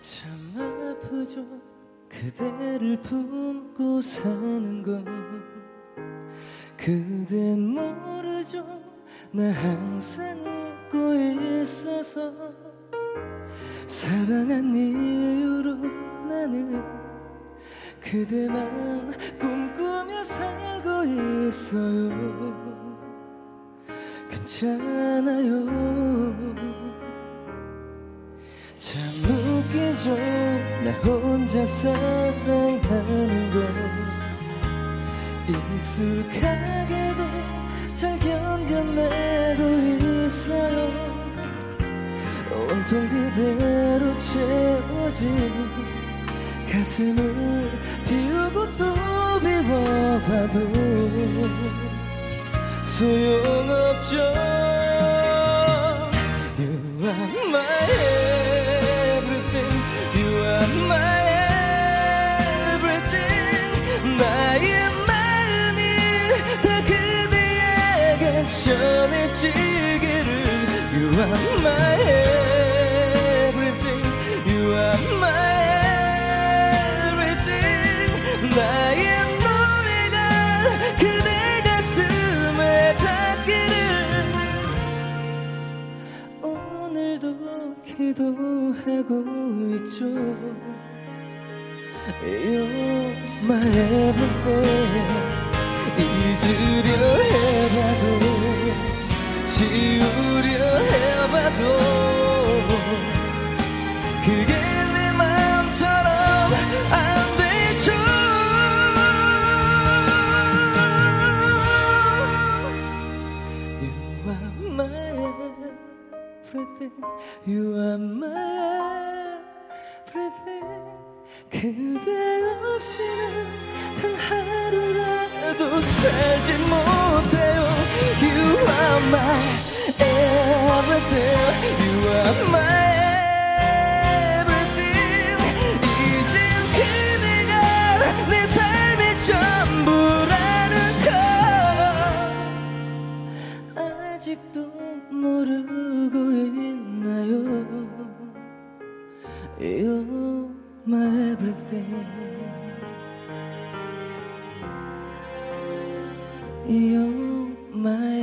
모르죠. 그대를 품고 사는 걸 그댄 모르죠. 나 항상 웃고 있어서 사랑한 이유로 나는 그대만 꿈꾸며 살고 있어요. 괜찮아요 참 웃기죠. 나 혼자 사랑하는 걸 익숙하게도 잘 견뎌내고 있어요. 온통 그대로 채워진 가슴을 비우고 또 비워봐도 소용없죠 전해지기를 You are my everything You are my everything 나의 노래가 그대 가슴에 닿기를 오늘도 기도하고 있죠 You're my everything 잊으려 그게 내 마음처럼 안 되죠 You are my everything You are my everything 그대 없이는 단 하루라도 살지 못해요 You are my 아직도 모르고 있나요 You're my everything You're my